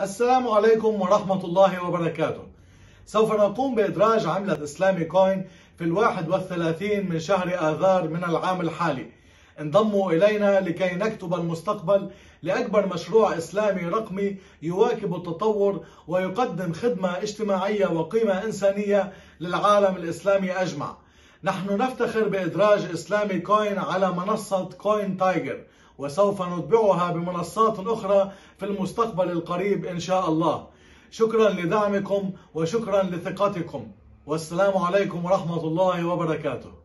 السلام عليكم ورحمة الله وبركاته. سوف نقوم بإدراج عملة إسلامي كوين في الواحد والثلاثين من شهر آذار من العام الحالي. انضموا إلينا لكي نكتب المستقبل لأكبر مشروع إسلامي رقمي يواكب التطور ويقدم خدمة اجتماعية وقيمة إنسانية للعالم الإسلامي أجمع. نحن نفتخر بإدراج إسلامي كوين على منصة كوين تايجر وسوف نتبعها بمنصات أخرى في المستقبل القريب إن شاء الله. شكرا لدعمكم وشكرا لثقتكم. والسلام عليكم ورحمة الله وبركاته.